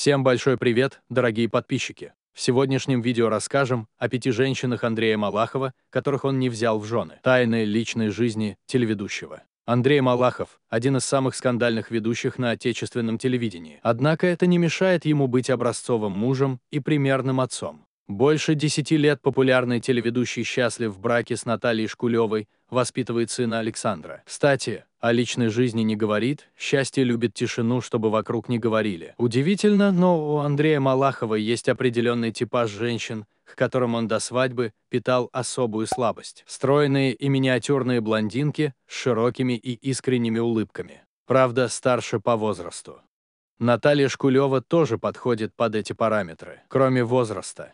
Всем большой привет, дорогие подписчики! В сегодняшнем видео расскажем о пяти женщинах Андрея Малахова, которых он не взял в жены. Тайны личной жизни телеведущего. Андрей Малахов – один из самых скандальных ведущих на отечественном телевидении. Однако это не мешает ему быть образцовым мужем и примерным отцом. Больше десяти лет популярный телеведущий счастлив в браке с Натальей Шкулевой, воспитывает сына Александра. Кстати, о личной жизни не говорит, счастье любит тишину, чтобы вокруг не говорили. Удивительно, но у Андрея Малахова есть определенный типаж женщин, к которым он до свадьбы питал особую слабость. Стройные и миниатюрные блондинки с широкими и искренними улыбками. Правда, старше по возрасту. Наталья Шкулева тоже подходит под эти параметры, кроме возраста.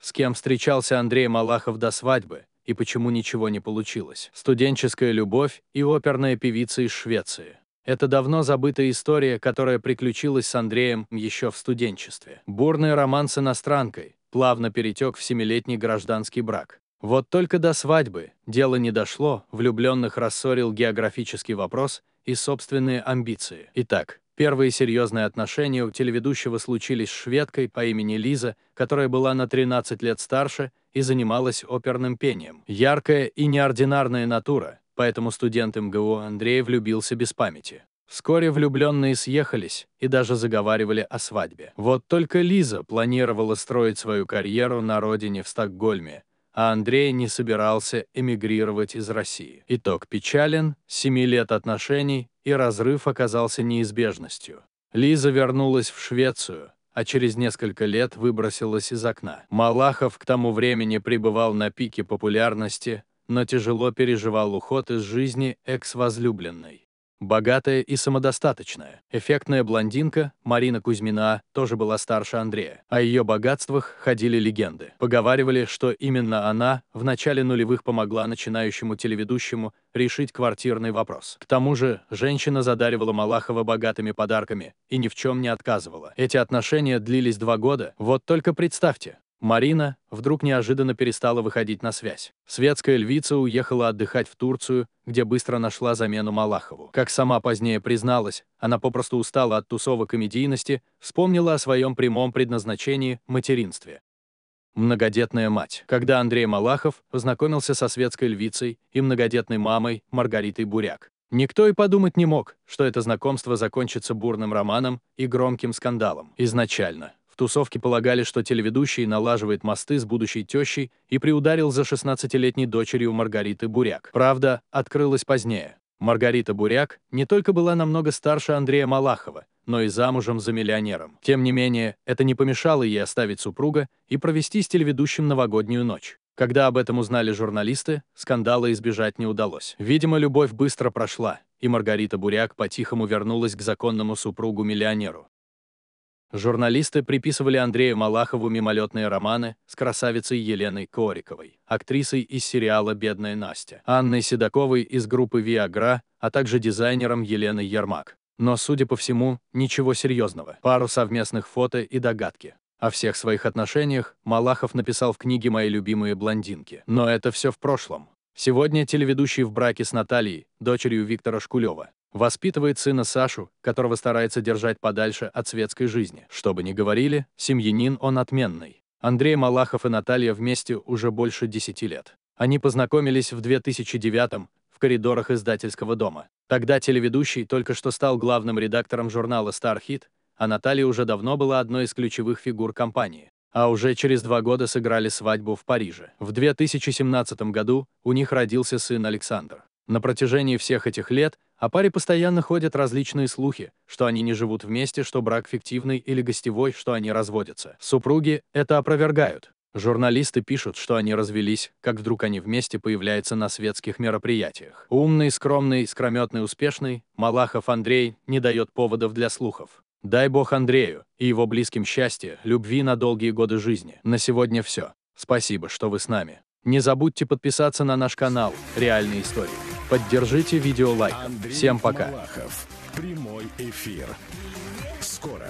С кем встречался Андрей Малахов до свадьбы и почему ничего не получилось. Студенческая любовь и оперная певица из Швеции. Это давно забытая история, которая приключилась с Андреем еще в студенчестве. Бурный роман с иностранкой плавно перетек в семилетний гражданский брак. Вот только до свадьбы дело не дошло, влюбленных рассорил географический вопрос и собственные амбиции. Итак, Первые серьезные отношения у телеведущего случились с шведкой по имени Лиза, которая была на 13 лет старше и занималась оперным пением. Яркая и неординарная натура, поэтому студент МГУ Андрей влюбился без памяти. Вскоре влюбленные съехались и даже заговаривали о свадьбе. Вот только Лиза планировала строить свою карьеру на родине в Стокгольме, а Андрей не собирался эмигрировать из России. Итог печален, 7 лет отношений, и разрыв оказался неизбежностью. Лиза вернулась в Швецию, а через несколько лет выбросилась из окна. Малахов к тому времени пребывал на пике популярности, но тяжело переживал уход из жизни экс-возлюбленной. Богатая и самодостаточная, эффектная блондинка Марина Кузьмина тоже была старше Андрея. О ее богатствах ходили легенды. Поговаривали, что именно она в начале нулевых помогла начинающему телеведущему решить квартирный вопрос. К тому же, женщина задаривала Малахова богатыми подарками и ни в чем не отказывала. Эти отношения длились два года. Вот только представьте, Марина вдруг неожиданно перестала выходить на связь. Светская львица уехала отдыхать в Турцию, где быстро нашла замену Малахову. Как сама позднее призналась, она попросту устала от тусовок и медийности, вспомнила о своем прямом предназначении – материнстве. Многодетная мать. Когда Андрей Малахов познакомился со светской львицей и многодетной мамой Маргаритой Буряк. Никто и подумать не мог, что это знакомство закончится бурным романом и громким скандалом. Изначально в тусовке полагали, что телеведущий налаживает мосты с будущей тещей и приударил за 16-летней дочерью Маргариты Буряк. Правда, открылась позднее. Маргарита Буряк не только была намного старше Андрея Малахова, но и замужем за миллионером. Тем не менее, это не помешало ей оставить супруга и провести с телеведущим новогоднюю ночь. Когда об этом узнали журналисты, скандала избежать не удалось. Видимо, любовь быстро прошла, и Маргарита Буряк по-тихому вернулась к законному супругу-миллионеру. Журналисты приписывали Андрею Малахову мимолетные романы с красавицей Еленой Кориковой, актрисой из сериала «Бедная Настя», Анной Седоковой из группы «Виагра», а также дизайнером Еленой Ермак. Но, судя по всему, ничего серьезного. Пару совместных фото и догадки. О всех своих отношениях Малахов написал в книге «Мои любимые блондинки». Но это все в прошлом. Сегодня телеведущий в браке с Натальей, дочерью Виктора Шкулева. Воспитывает сына Сашу, которого старается держать подальше от светской жизни. Что бы ни говорили, семьянин он отменный. Андрей Малахов и Наталья вместе уже больше 10 лет. Они познакомились в 2009 в коридорах издательского дома. Тогда телеведущий только что стал главным редактором журнала Star Hit, а Наталья уже давно была одной из ключевых фигур компании. А уже через два года сыграли свадьбу в Париже. В 2017 году у них родился сын Александр. На протяжении всех этих лет о паре постоянно ходят различные слухи, что они не живут вместе, что брак фиктивный или гостевой, что они разводятся. Супруги это опровергают. Журналисты пишут, что они развелись, как вдруг они вместе появляются на светских мероприятиях. Умный, скромный, скрометный, успешный, Малахов Андрей не дает поводов для слухов. Дай бог Андрею и его близким счастья, любви на долгие годы жизни. На сегодня все. Спасибо, что вы с нами. Не забудьте подписаться на наш канал «Реальные истории». Поддержите видео лайком. Всем пока. Прямой эфир. Скоро.